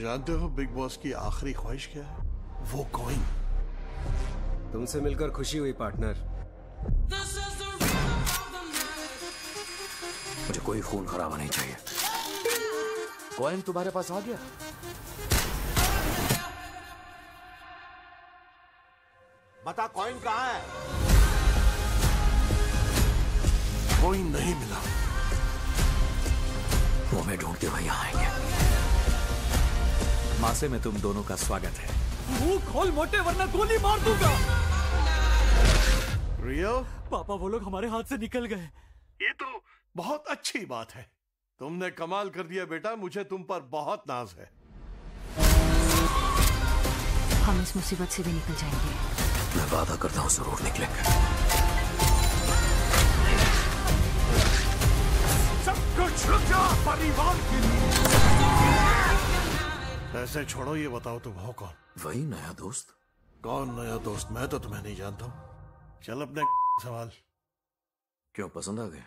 जानते हो big boss की आखिरी ख्वाहिश क्या है? वो कॉइन तुमसे मिलकर खुशी हुई पार्टनर मुझे कोई खून खराबा नहीं चाहिए। कॉइन तुम्हारे पास आ गया? बता कॉइन कहाँ है? कोई नहीं मिला। वो हमें ढूंढते हुए यहाँ आएँगे। मासे में तुम दोनों का स्वागत है। मुँह खोल मोटे वरना गोली मार दूँगा। रियो? पापा वो लोग हमारे हाथ से निकल गए। ये तो बहुत अच्छी बात है। तुमने कमाल कर दिया बेटा मुझे तुम पर बहुत नाज है। हम इस मुसीबत से भी निकल जाएँगे। मैं वादा करता हूँ ज़रूर निकलेंगे। सब कुछ रुक जा परिवार के लिए। ऐसे छोड़ो ये बताओ तुम हो कौन? वही नया दोस्त। कौन नया दोस्त? मैं तो तुम्हें नहीं जानता हूँ। चल अपने सवाल। क्यों पसंद आ गए